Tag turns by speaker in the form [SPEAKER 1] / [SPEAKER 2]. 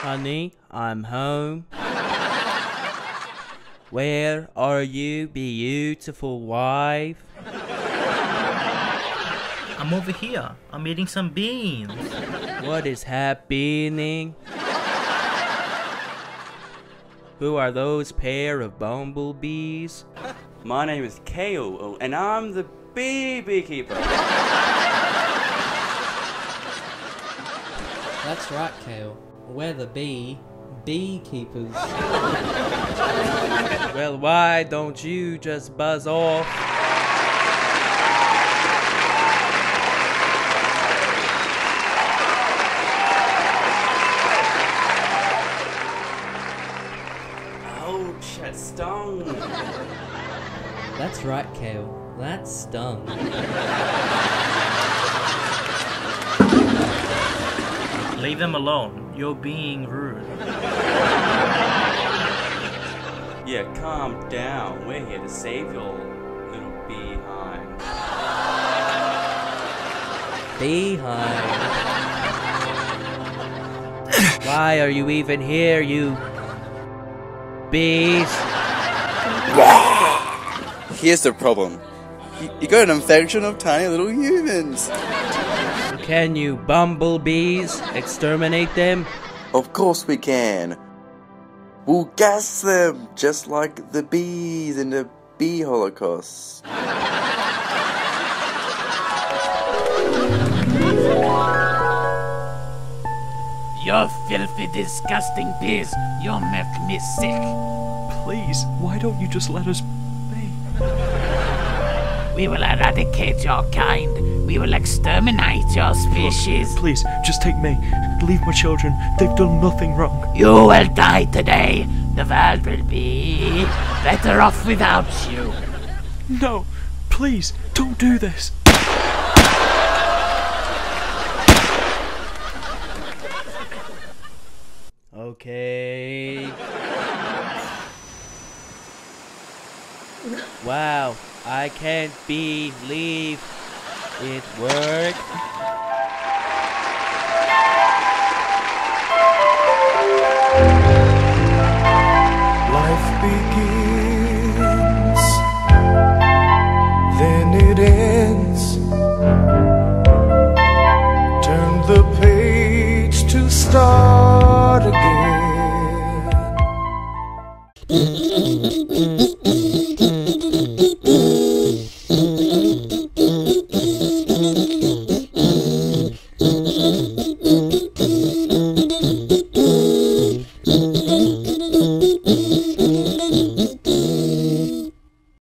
[SPEAKER 1] Honey, I'm home. Where are you, beautiful wife?
[SPEAKER 2] I'm over here. I'm eating some beans.
[SPEAKER 1] What is happening? Who are those pair of bumblebees?
[SPEAKER 3] My name is Kale, and I'm the bee beekeeper.
[SPEAKER 4] That's right, Kale. We're the bee beekeepers.
[SPEAKER 1] Well, why don't you just buzz off?
[SPEAKER 3] Stung.
[SPEAKER 4] That's right, Kale. That stung.
[SPEAKER 2] Leave them alone. You're being rude.
[SPEAKER 3] Calm down. We're here to save your little behind.
[SPEAKER 4] Beehive.
[SPEAKER 1] Why are you even here, you bees?
[SPEAKER 5] Here's the problem. You, you got an infection of tiny little humans.
[SPEAKER 1] Can you bumblebees exterminate them?
[SPEAKER 5] Of course we can. We'll gas them just like the bees in the bee holocaust.
[SPEAKER 6] You filthy, disgusting bees. You make me sick.
[SPEAKER 7] Please, why don't you just let us be?
[SPEAKER 6] We will eradicate your kind. We will exterminate your species.
[SPEAKER 7] Please, just take me. Leave my children. They've done nothing wrong.
[SPEAKER 6] You will die today. The world will be better off without you.
[SPEAKER 7] No, please, don't do this.
[SPEAKER 1] Okay. Wow, I can't believe it worked.
[SPEAKER 8] Life begins,